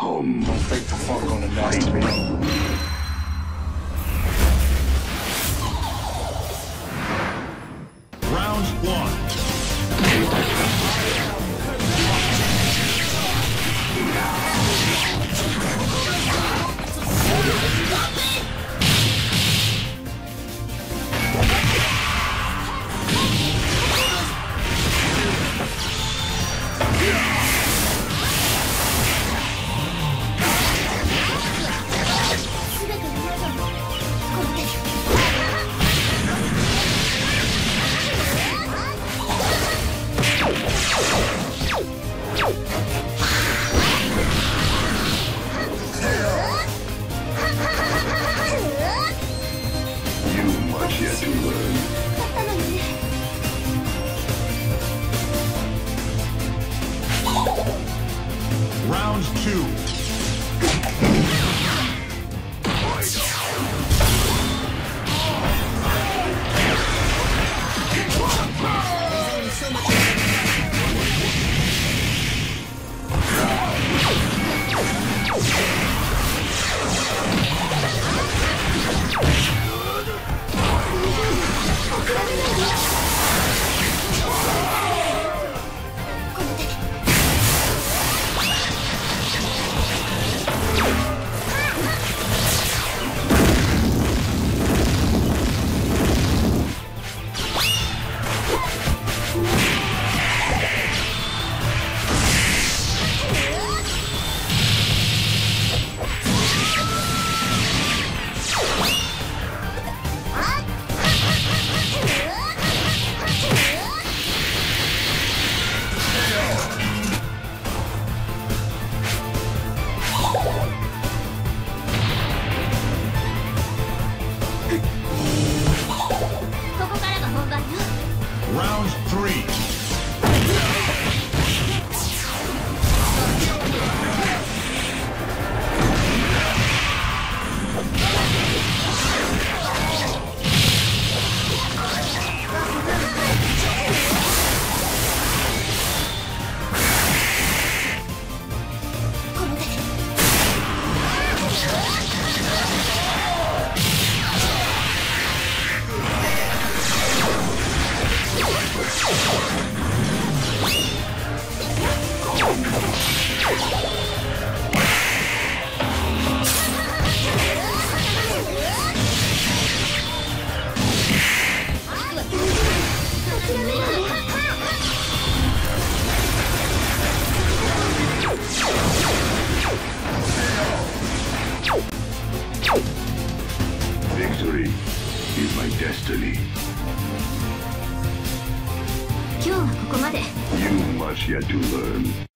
Come, Don't fake the funk on the night. me. Round one. Two. Round three. Victory is my destiny. 今日はここまで You much yet to learn.